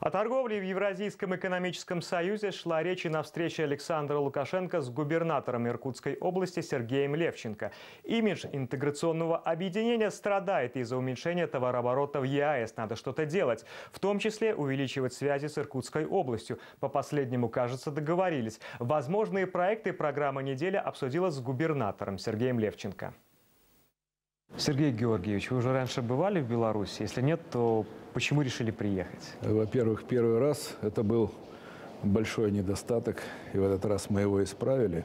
О торговле в Евразийском экономическом союзе шла речь и на встрече Александра Лукашенко с губернатором Иркутской области Сергеем Левченко. Имидж интеграционного объединения страдает из-за уменьшения товарооборота в ЕАЭС. Надо что-то делать, в том числе увеличивать связи с Иркутской областью. По последнему, кажется, договорились. Возможные проекты программа «Неделя» обсудила с губернатором Сергеем Левченко. Сергей Георгиевич, вы уже раньше бывали в Беларуси? Если нет, то почему решили приехать? Во-первых, первый раз это был большой недостаток, и в этот раз мы его исправили.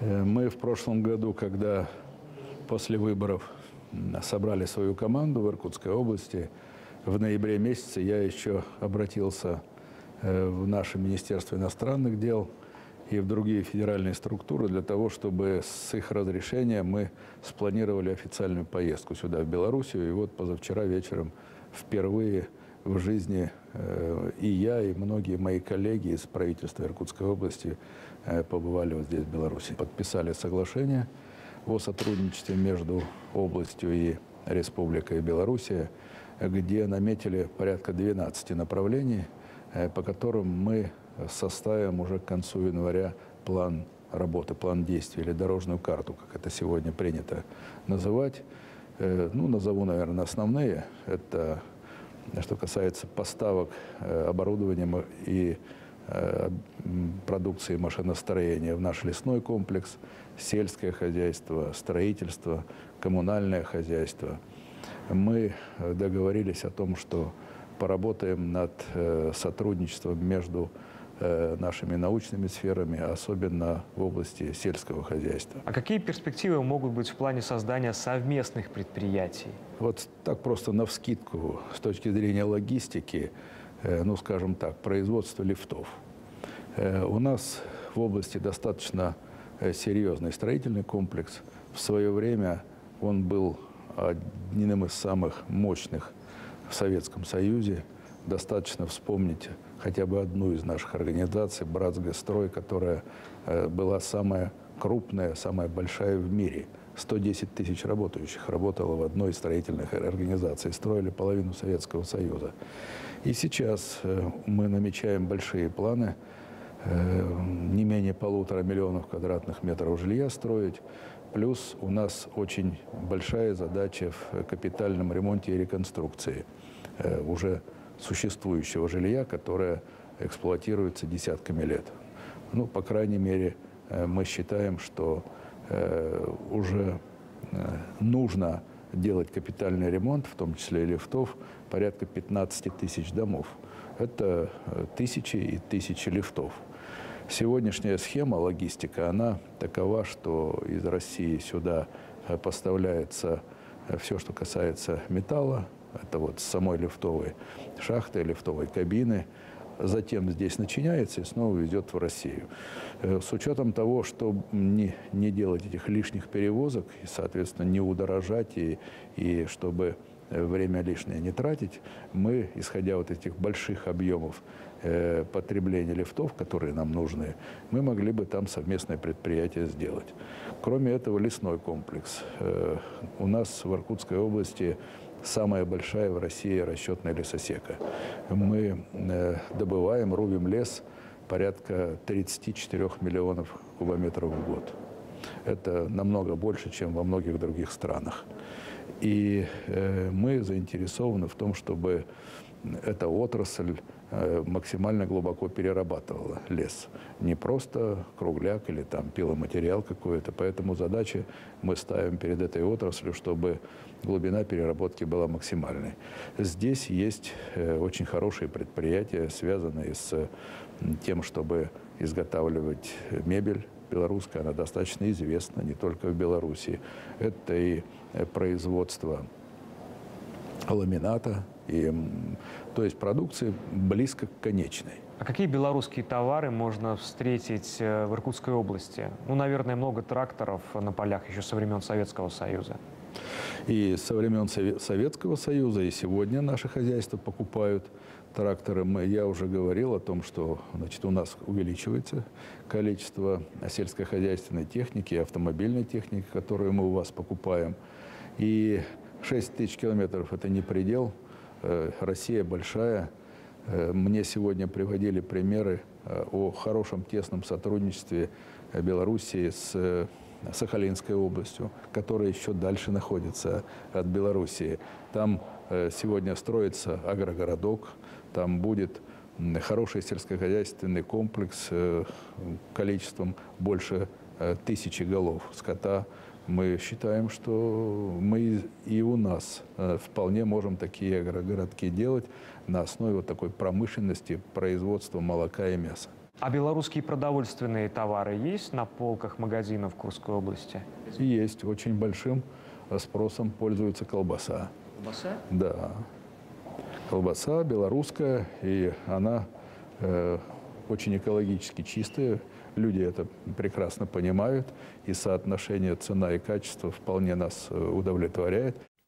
Э, мы в прошлом году, когда после выборов собрали свою команду в Иркутской области, в ноябре месяце я еще обратился э, в наше Министерство иностранных дел – и в другие федеральные структуры для того, чтобы с их разрешения мы спланировали официальную поездку сюда, в Белоруссию. И вот позавчера вечером впервые в жизни э, и я, и многие мои коллеги из правительства Иркутской области э, побывали вот здесь, в Беларуси. Подписали соглашение о сотрудничестве между областью и Республикой Белоруссия, где наметили порядка 12 направлений, э, по которым мы составим уже к концу января план работы, план действий или дорожную карту, как это сегодня принято называть. Э, ну, назову, наверное, основные. Это что касается поставок э, оборудования и э, продукции машиностроения в наш лесной комплекс, сельское хозяйство, строительство, коммунальное хозяйство. Мы договорились о том, что поработаем над сотрудничеством между нашими научными сферами, особенно в области сельского хозяйства. А какие перспективы могут быть в плане создания совместных предприятий? Вот так просто на вскидку, с точки зрения логистики, э, ну, скажем так, производство лифтов. Э, у нас в области достаточно серьезный строительный комплекс. В свое время он был одним из самых мощных в Советском Союзе. Достаточно вспомнить хотя бы одну из наших организаций, Братсгастрой, которая э, была самая крупная, самая большая в мире. 110 тысяч работающих работало в одной из строительных организаций, строили половину Советского Союза. И сейчас э, мы намечаем большие планы, э, не менее полутора миллионов квадратных метров жилья строить, плюс у нас очень большая задача в капитальном ремонте и реконструкции. Уже существующего жилья, которое эксплуатируется десятками лет. Ну, по крайней мере, э, мы считаем, что э, уже э, нужно делать капитальный ремонт, в том числе и лифтов, порядка 15 тысяч домов. Это тысячи и тысячи лифтов. Сегодняшняя схема, логистика, она такова, что из России сюда поставляется все, что касается металла, это вот самой лифтовой шахты, лифтовой кабины. Затем здесь начиняется и снова идет в Россию. Э, с учетом того, что не, не делать этих лишних перевозок и, соответственно, не удорожать и, и чтобы э, время лишнее не тратить, мы, исходя вот этих больших объемов э, потребления лифтов, которые нам нужны, мы могли бы там совместное предприятие сделать. Кроме этого, лесной комплекс. Э, у нас в Иркутской области самая большая в России расчетная лесосека. Мы э, добываем, рубим лес порядка 34 миллионов кубометров в год. Это намного больше, чем во многих других странах. И э, мы заинтересованы в том, чтобы эта отрасль максимально глубоко перерабатывала лес. Не просто кругляк или там пиломатериал какой-то. Поэтому задача мы ставим перед этой отраслью, чтобы глубина переработки была максимальной. Здесь есть э, очень хорошие предприятия, связанные с тем, чтобы изготавливать мебель белорусская, она достаточно известна не только в Беларуси. Это и э, производство ламината, и, то есть продукции близко к конечной. А какие белорусские товары можно встретить э, в Иркутской области? Ну, наверное, много тракторов на полях еще со времен Советского Союза. И со времен Советского Союза, и сегодня наши хозяйства покупают тракторы. Я уже говорил о том, что значит, у нас увеличивается количество сельскохозяйственной техники автомобильной техники, которую мы у вас покупаем. И 6 тысяч километров – это не предел. Э, Россия большая, Э, Мне сегодня приводили примеры э, о хорошем тесном сотрудничестве Белоруссии с Сахалинской областью, которая еще дальше находится от Белоруссии. Там сегодня строится агрогородок, там будет хороший сельскохозяйственный комплекс количеством больше тысячи голов скота. Мы считаем, что мы и у нас э, вполне можем такие агрогородки делать на основе вот такой промышленности производства молока и мяса. А белорусские продовольственные товары есть на полках магазинов Курской области? Есть очень большим э, спросом пользуется колбаса. Колбаса? Да. Колбаса белорусская, и она э, очень экологически чистая. Люди это прекрасно понимают, и соотношение цена и качество вполне нас э, удовлетворяет.